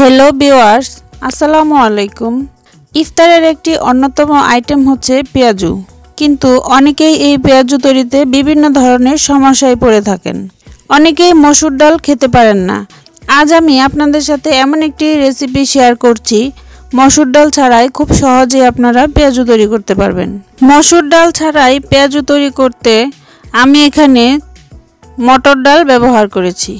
Hello বিওয়ার্স আসসালামু আলাইকুম ইফতারের একটি অন্যতম আইটেম হচ্ছে পেঁয়াজু। কিন্তু অনেকেই এই পেঁয়াজু তৈরিতে বিভিন্ন ধরনের সমস্যায় পড়ে থাকেন। অনেকেই মসুর ডাল খেতে পারেন না। আজ আমি আপনাদের সাথে এমন একটি রেসিপি শেয়ার করছি। মসুর ডাল ছাড়াই খুব সহজেই আপনারা পেঁয়াজু তৈরি করতে পারবেন। মসুর ডাল ছাড়াই পেঁয়াজু তৈরি করতে আমি এখানে মটর ডাল ব্যবহার করেছি।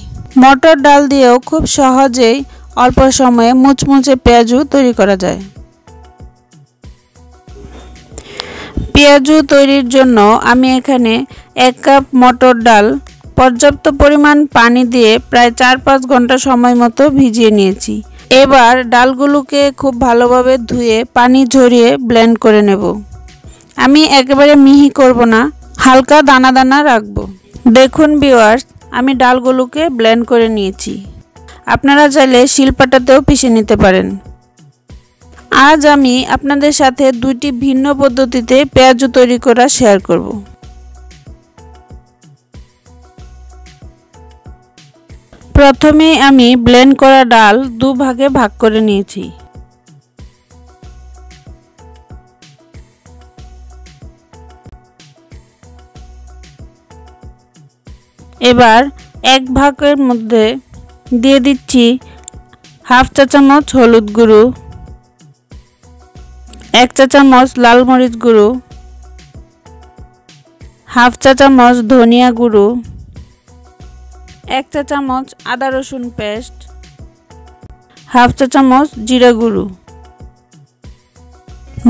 মটর ডাল দিয়েও খুব সহজেই অল্প সময়ে মুচমুচে পেঁয়াজু তৈরি করা যায়। পেঁয়াজু তৈরির জন্য আমি এখানে এক কাপ মটর ডাল, পর্যাপ্ত পরিমাণ পানি দিয়ে প্রায় চার পাঁচ ঘণ্টা সময় মতো ভিজিয়ে নিয়েছি। এবার ডালগুলোকে খুব ভালোভাবে ধুয়ে পানি ঝরিয়ে ব্লেন্ড করে নেব। আমি একেবারে মিহি করব না, হালকা দানা দানা রাখব। দেখুন বিওয়ার্স আমি ডালগুলোকে ব্লেন্ড করে নিয়েছি। আপনারা চাইলে শিলপাটাতেও পিষে নিতে পারেন। আজ আমি আপনাদের সাথে দুইটি ভিন্ন পদ্ধতিতে পেঁয়াজু তৈরি করা শেয়ার করব। প্রথমে আমি ব্লেন্ড করা ডাল দু ভাগে ভাগ করে নিয়েছি। এবার এক ভাগের মধ্যে দিয়ে দিচ্ছি হাফ চা চামচ হলুদ গুঁড়ো, এক চা চামচ লাল মরিচ গুঁড়ো, হাফ চা চামচ ধনিয়া গুঁড়ো, এক চা চামচ আদা রসুন পেস্ট, হাফ চা চামচ জিরা গুঁড়ো।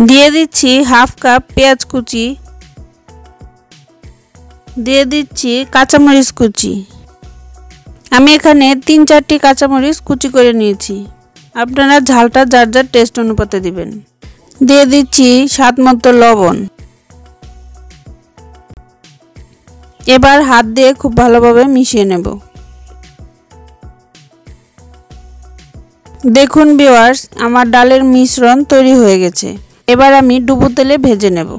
দিয়ে দিচ্ছি হাফ কাপ পেঁয়াজ কুচি। দিয়ে দিচ্ছি কাঁচামরিচ কুচি। আমি এখানে তিন চারটি কাঁচামরিচ কুচি করে নিয়েছি। আপনারা ঝালটা যার যার টেস্ট অনুপাতে দিবেন। দিয়ে দিচ্ছি স্বাদ মতো লবণ। এবার হাত দিয়ে খুব ভালোভাবে মিশিয়ে নেব। দেখুন বিওয়ার্স আমার ডালের মিশ্রণ তৈরি হয়ে গেছে। এবার আমি ডুবো তেলে ভেজে নেব।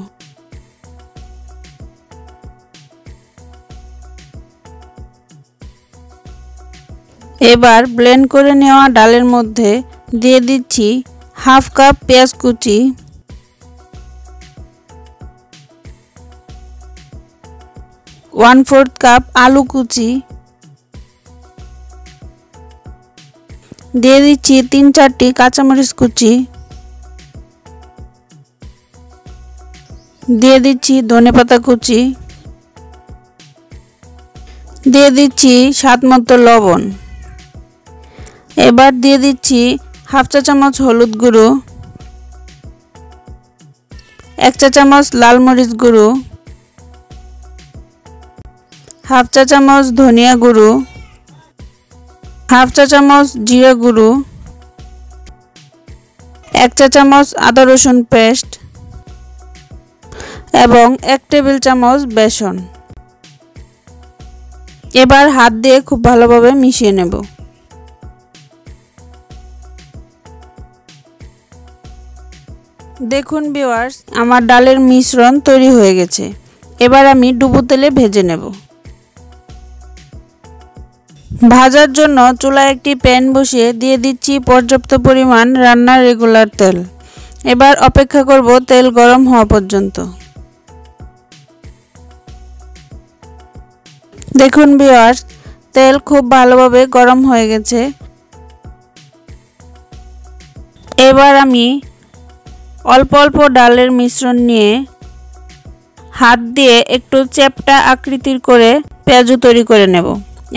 এবার ব্লেন্ড করে নেওয়া ডালের মধ্যে দিয়ে দিচ্ছি হাফ কাপ পেঁয়াজ কুচি। ওয়ান ফোর্থ কাপ আলু কুচি। দিয়ে দিচ্ছি তিন চারটি কাঁচামরিচ কুচি। দিয়ে দিচ্ছি ধনে পাতা কুচি। দিয়ে দিচ্ছি স্বাদ মতো লবণ। এবার দিয়ে দিচ্ছি হাফ চা চামচ হলুদ গুঁড়ো, এক চা চামচ লাল মরিচ গুঁড়ো, হাফ চা চামচ ধনিয়া গুঁড়ো, হাফ চা চামচ জিরা গুঁড়ো, এক চা চামচ আদা রসুন পেস্ট এবং এক টেবিল চামচ বেসন। এবার হাত দিয়ে খুব ভালোভাবে মিশিয়ে নেব। দেখুন বিওয়ার্স আমার ডালের মিশ্রণ তৈরি হয়ে গেছে। এবার আমি ডুবো তেলে ভেজে নেব। ভাজার জন্য চুলায় একটি প্যান বসিয়ে দিয়ে দিচ্ছি পর্যাপ্ত পরিমাণ রান্নার রেগুলার তেল। এবার অপেক্ষা করব তেল গরম হওয়া পর্যন্ত। দেখুন বিওয়ার্স তেল খুব ভালোভাবে গরম হয়ে গেছে। এবার আমি অল্প অল্প ডালের মিশ্রণ নিয়ে হাত দিয়ে একটু চ্যাপটা আকৃতির করে পেঁয়াজু তৈরি করে নেব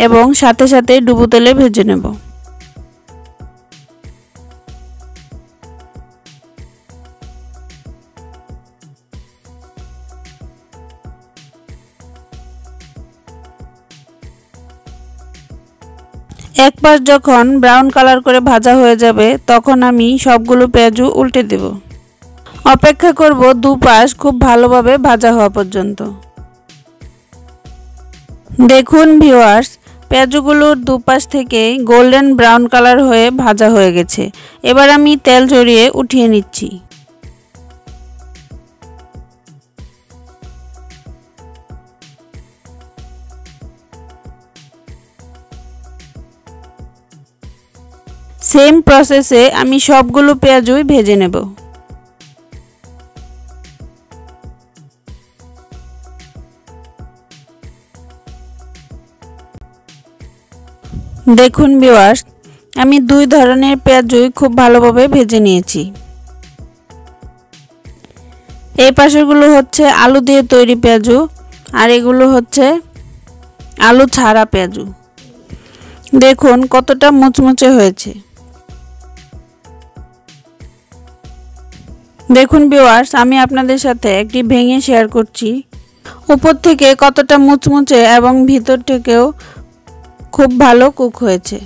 এবং সাথে সাথে ডুবো তেলে ভেজে নেব। এক পাশ যখন ব্রাউন কালার করে ভাজা হয়ে যাবে, তখন আমি সবগুলো পেঁয়াজু উল্টে দেব। অপেক্ষা করব দুপাশ খুব ভালোভাবে ভাজা হওয়া পর্যন্ত। দেখুন ভিওয়ার্স পেঁয়াজগুলোর দুপাশ থেকে গোল্ডেন ব্রাউন কালার হয়ে ভাজা হয়ে গেছে। এবার আমি তেল জড়িয়ে উঠিয়ে নিচ্ছি। সেম প্রসেসে আমি সবগুলো পেঁয়াজই ভেজে নেব। দেখুন বিওয়ার্স আমি দুই ধরনের পেঁয়াজই খুব ভালোভাবে ভেজে নিয়েছি। এই পাশেরগুলো হচ্ছে আলু দিয়ে তৈরি পেঁয়াজু আর এগুলো হচ্ছে আলু ছাড়া পেঁয়াজু দেখুন কতটা মুচমুচে হয়েছে। দেখুন বিওয়ার্স আমি আপনাদের সাথে একটি ভেঙে শেয়ার করছি। উপর থেকে কতটা মুচমুচে এবং ভিতর থেকেও খুব ভালো কুক হয়েছে।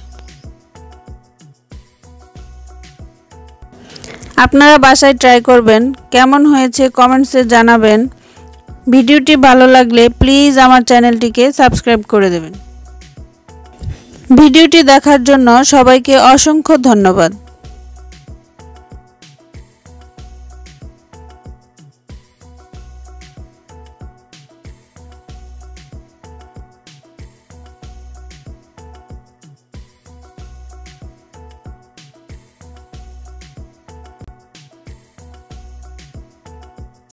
আপনারা বাসায় ট্রাই করবেন। কেমন হয়েছে কমেন্টসে জানাবেন। ভিডিওটি ভালো লাগলে প্লিজ আমার চ্যানেলটিকে সাবস্ক্রাইব করে দেবেন। ভিডিওটি দেখার জন্য সবাইকে অসংখ্য ধন্যবাদ।